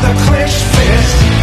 with a clenched fist.